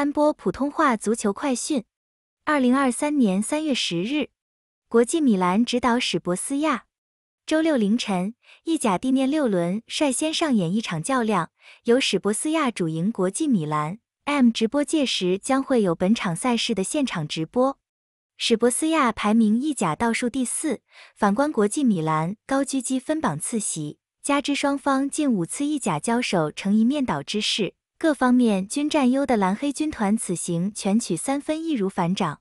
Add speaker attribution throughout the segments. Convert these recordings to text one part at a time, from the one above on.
Speaker 1: 安波普通话足球快讯，二零二三年三月十日，国际米兰指导史博斯亚。周六凌晨，意甲地面六轮率先上演一场较量，由史博斯亚主营国际米兰。M 直播届时将会有本场赛事的现场直播。史博斯亚排名意甲倒数第四，反观国际米兰高居积分榜次席，加之双方近五次意甲交手成一面倒之势。各方面均占优的蓝黑军团此行全取三分，易如反掌。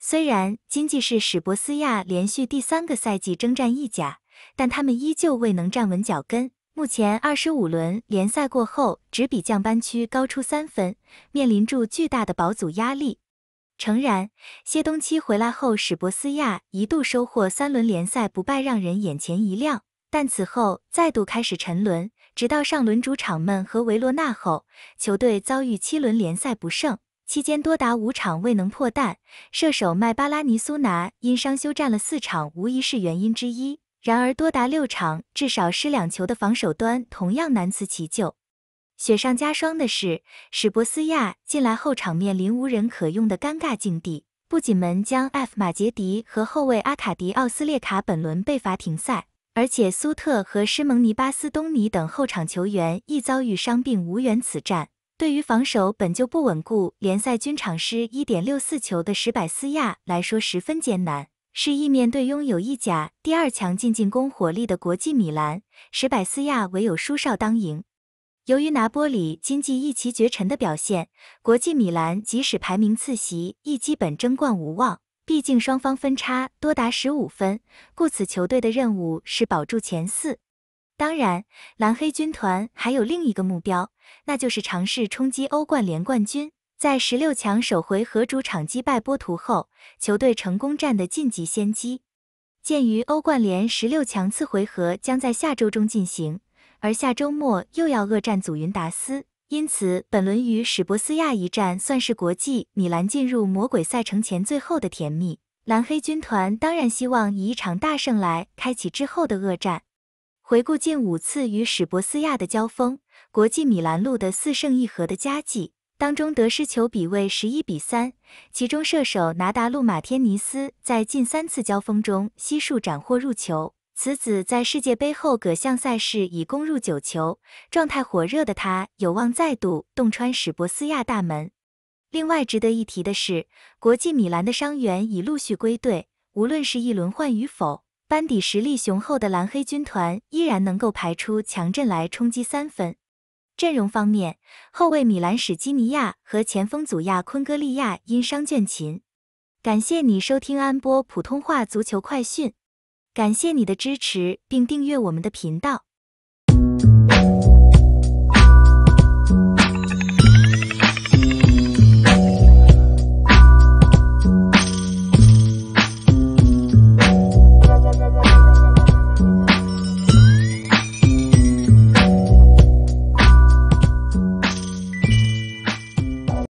Speaker 1: 虽然经济是史博斯亚连续第三个赛季征战意甲，但他们依旧未能站稳脚跟。目前二十五轮联赛过后，只比降班区高出三分，面临住巨大的保组压力。诚然，歇冬期回来后，史博斯亚一度收获三轮联赛不败，让人眼前一亮，但此后再度开始沉沦。直到上轮主场闷和维罗纳后，球队遭遇七轮联赛不胜，期间多达五场未能破蛋。射手麦巴拉尼苏拿因伤休战了四场，无疑是原因之一。然而，多达六场至少失两球的防守端同样难辞其咎。雪上加霜的是，史博斯亚进来后场面临无人可用的尴尬境地，不仅门将 F 马杰迪和后卫阿卡迪奥斯列卡本轮被罚停赛。而且苏特和施蒙尼巴斯东尼等后场球员亦遭遇伤病无缘此战。对于防守本就不稳固、联赛均场失一点六四球的史百斯亚来说十分艰难。是意面对拥有意甲第二强进进攻火力的国际米兰，史百斯亚唯有输少当赢。由于拿波里经济一骑绝尘的表现，国际米兰即使排名次席，亦基本争冠无望。毕竟双方分差多达十五分，故此球队的任务是保住前四。当然，蓝黑军团还有另一个目标，那就是尝试冲击欧冠联冠军。在十六强首回合主场击败波图后，球队成功占得晋级先机。鉴于欧冠联十六强次回合将在下周中进行，而下周末又要恶战祖云达斯。因此，本轮与史博斯亚一战算是国际米兰进入魔鬼赛程前最后的甜蜜。蓝黑军团当然希望以一场大胜来开启之后的恶战。回顾近五次与史博斯亚的交锋，国际米兰录得四胜一和的佳绩，当中得失球比为十一比三，其中射手拿达路马天尼斯在近三次交锋中悉数斩获入球。此子在世界杯后各项赛事已攻入九球，状态火热的他有望再度洞穿史博斯亚大门。另外值得一提的是，国际米兰的伤员已陆续归队，无论是一轮换与否，班底实力雄厚的蓝黑军团依然能够排出强阵来冲击三分。阵容方面，后卫米兰史基尼亚和前锋祖亚昆戈利亚因伤倦勤。感谢你收听安波普通话足球快讯。感谢你的支持并订阅我们的频道。